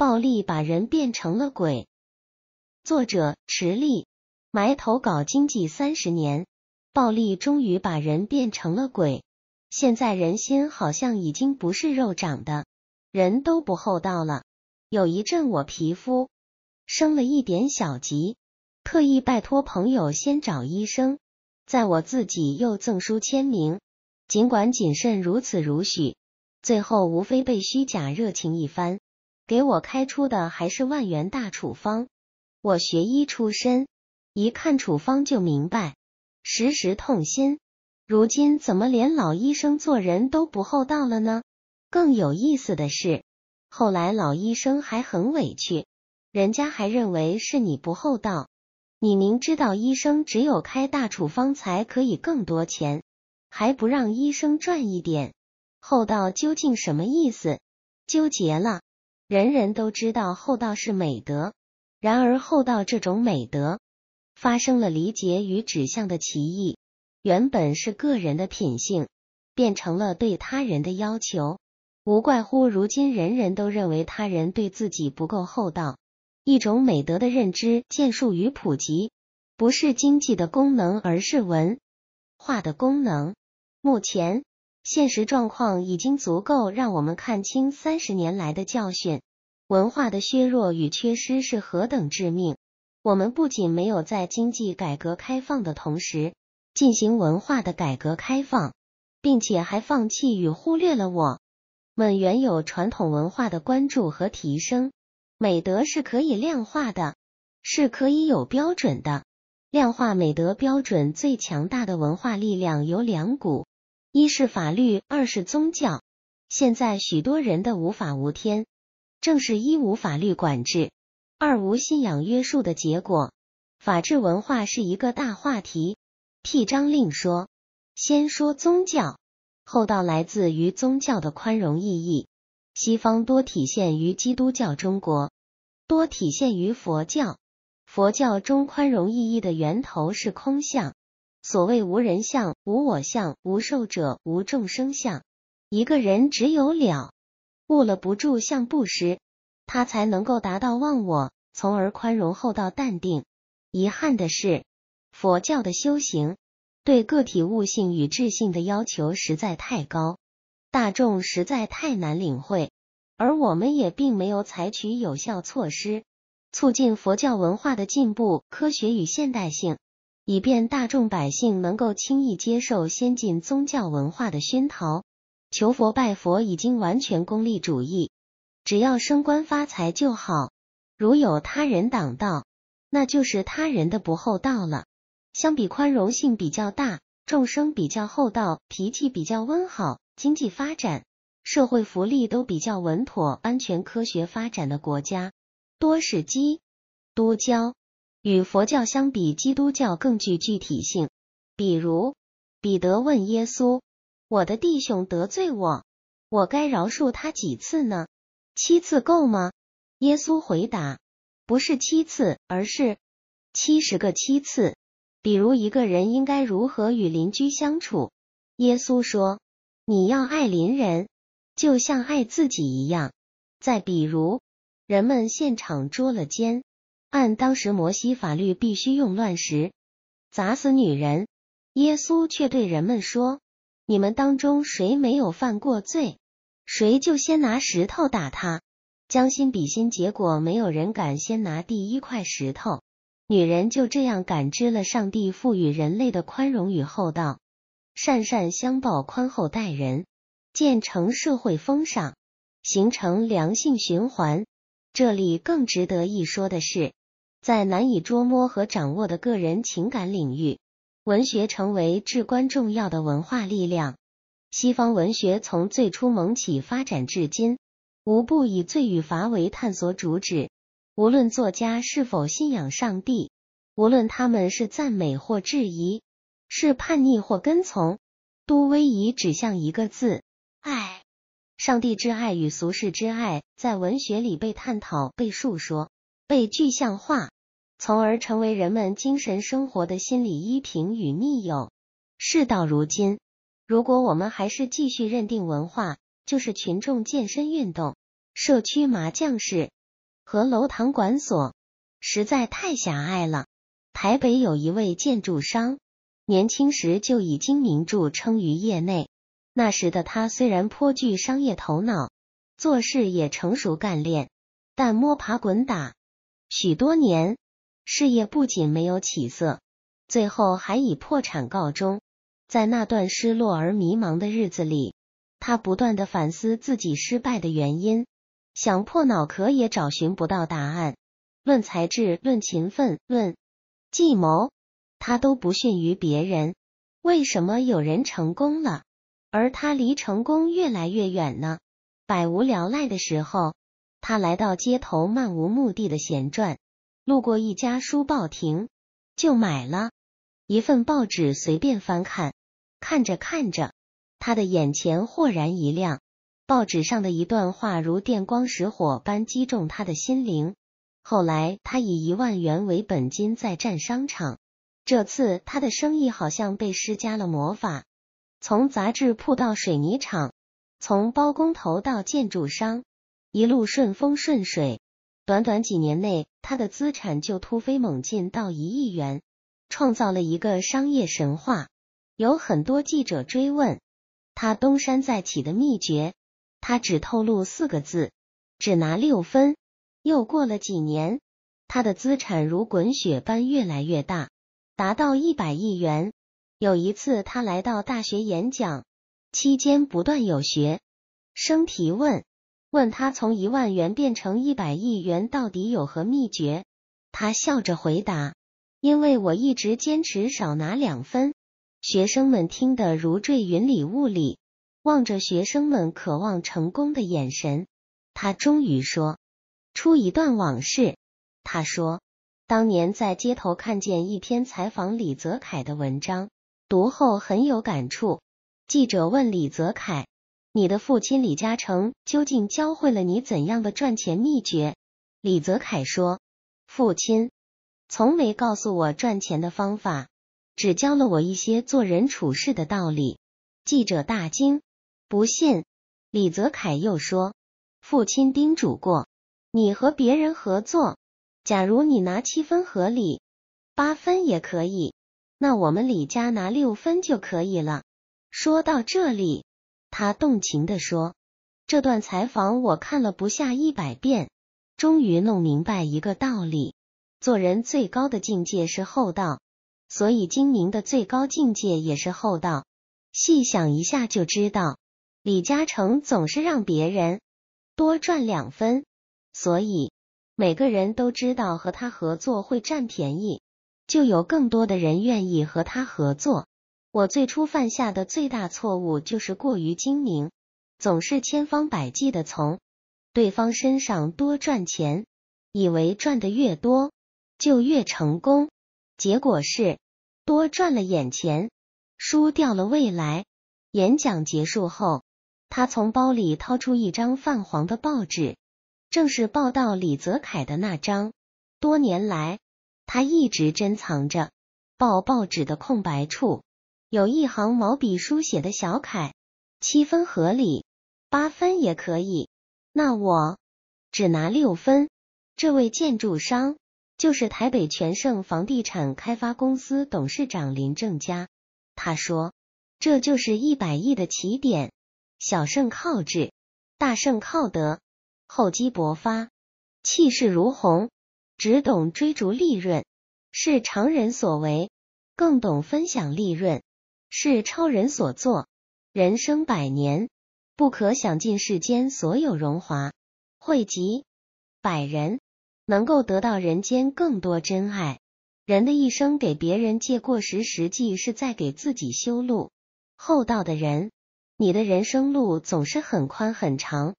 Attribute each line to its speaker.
Speaker 1: 暴力把人变成了鬼。作者池莉，埋头搞经济三十年，暴力终于把人变成了鬼。现在人心好像已经不是肉长的，人都不厚道了。有一阵我皮肤生了一点小疾，特意拜托朋友先找医生，在我自己又赠书签名。尽管谨慎如此如许，最后无非被虚假热情一番。给我开出的还是万元大处方。我学医出身，一看处方就明白，时时痛心。如今怎么连老医生做人都不厚道了呢？更有意思的是，后来老医生还很委屈，人家还认为是你不厚道。你明知道医生只有开大处方才可以更多钱，还不让医生赚一点，厚道究竟什么意思？纠结了。人人都知道厚道是美德，然而厚道这种美德发生了理解与指向的歧义。原本是个人的品性，变成了对他人的要求，无怪乎如今人人都认为他人对自己不够厚道。一种美德的认知建树与普及，不是经济的功能，而是文化的功能。目前。现实状况已经足够让我们看清三十年来的教训，文化的削弱与缺失是何等致命。我们不仅没有在经济改革开放的同时进行文化的改革开放，并且还放弃与忽略了我们原有传统文化的关注和提升。美德是可以量化的，是可以有标准的。量化美德标准最强大的文化力量有两股。一是法律，二是宗教。现在许多人的无法无天，正是一无法律管制，二无信仰约束的结果。法治文化是一个大话题。辟章另说，先说宗教，厚道来自于宗教的宽容意义。西方多体现于基督教，中国多体现于佛教。佛教中宽容意义的源头是空相。所谓无人相、无我相、无受者、无众生相，一个人只有了悟了不住相不失，他才能够达到忘我，从而宽容厚道淡定。遗憾的是，佛教的修行对个体悟性与智性的要求实在太高，大众实在太难领会，而我们也并没有采取有效措施，促进佛教文化的进步、科学与现代性。以便大众百姓能够轻易接受先进宗教文化的熏陶，求佛拜佛已经完全功利主义，只要升官发财就好。如有他人挡道，那就是他人的不厚道了。相比宽容性比较大、众生比较厚道、脾气比较温好、经济发展、社会福利都比较稳妥、安全、科学发展的国家，多是基督教。与佛教相比，基督教更具具体性。比如，彼得问耶稣：“我的弟兄得罪我，我该饶恕他几次呢？七次够吗？”耶稣回答：“不是七次，而是七十个七次。”比如，一个人应该如何与邻居相处？耶稣说：“你要爱邻人，就像爱自己一样。”再比如，人们现场捉了奸。按当时摩西法律，必须用乱石砸死女人。耶稣却对人们说：“你们当中谁没有犯过罪，谁就先拿石头打他。”将心比心，结果没有人敢先拿第一块石头。女人就这样感知了上帝赋予人类的宽容与厚道，善善相报，宽厚待人，建成社会风尚，形成良性循环。这里更值得一说的是。在难以捉摸和掌握的个人情感领域，文学成为至关重要的文化力量。西方文学从最初萌起发展至今，无不以罪与罚为探索主旨。无论作家是否信仰上帝，无论他们是赞美或质疑，是叛逆或跟从，都逶迤指向一个字：爱。上帝之爱与俗世之爱，在文学里被探讨、被述说。被具象化，从而成为人们精神生活的心理依凭与密友。事到如今，如果我们还是继续认定文化就是群众健身运动、社区麻将室，和楼堂馆所，实在太狭隘了。台北有一位建筑商，年轻时就已经名著称于业内。那时的他虽然颇具商业头脑，做事也成熟干练，但摸爬滚打许多年，事业不仅没有起色，最后还以破产告终。在那段失落而迷茫的日子里，他不断的反思自己失败的原因。想破脑壳也找寻不到答案。论才智，论勤奋，论计谋，他都不逊于别人。为什么有人成功了，而他离成功越来越远呢？百无聊赖的时候，他来到街头，漫无目的的闲转，路过一家书报亭，就买了一份报纸，随便翻看。看着看着，他的眼前豁然一亮。报纸上的一段话如电光石火般击中他的心灵。后来，他以一万元为本金再战商场。这次，他的生意好像被施加了魔法，从杂志铺到水泥厂，从包工头到建筑商，一路顺风顺水。短短几年内，他的资产就突飞猛进到一亿元，创造了一个商业神话。有很多记者追问他东山再起的秘诀。他只透露四个字，只拿六分。又过了几年，他的资产如滚雪般越来越大，达到一百亿元。有一次，他来到大学演讲，期间不断有学生提问，问他从一万元变成一百亿元到底有何秘诀。他笑着回答：“因为我一直坚持少拿两分。”学生们听得如坠云里雾里。望着学生们渴望成功的眼神，他终于说出一段往事。他说，当年在街头看见一篇采访李泽楷的文章，读后很有感触。记者问李泽楷：“你的父亲李嘉诚究竟教会了你怎样的赚钱秘诀？”李泽楷说：“父亲从没告诉我赚钱的方法，只教了我一些做人处事的道理。”记者大惊。不信，李泽楷又说：“父亲叮嘱过，你和别人合作，假如你拿七分合理，八分也可以，那我们李家拿六分就可以了。”说到这里，他动情的说：“这段采访我看了不下一百遍，终于弄明白一个道理：做人最高的境界是厚道，所以精明的最高境界也是厚道。细想一下就知道。”李嘉诚总是让别人多赚两分，所以每个人都知道和他合作会占便宜，就有更多的人愿意和他合作。我最初犯下的最大错误就是过于精明，总是千方百计的从对方身上多赚钱，以为赚的越多就越成功，结果是多赚了眼前，输掉了未来。演讲结束后。他从包里掏出一张泛黄的报纸，正是报道李泽楷的那张。多年来，他一直珍藏着。报报纸的空白处有一行毛笔书写的小楷：七分合理，八分也可以。那我只拿六分。这位建筑商就是台北全盛房地产开发公司董事长林正佳。他说：“这就是一百亿的起点。”小胜靠智，大胜靠德，厚积薄发，气势如虹，只懂追逐利润是常人所为，更懂分享利润是超人所作。人生百年，不可享尽世间所有荣华，汇集百人，能够得到人间更多真爱。人的一生给别人借过时，实际是在给自己修路。厚道的人。你的人生路总是很宽很长。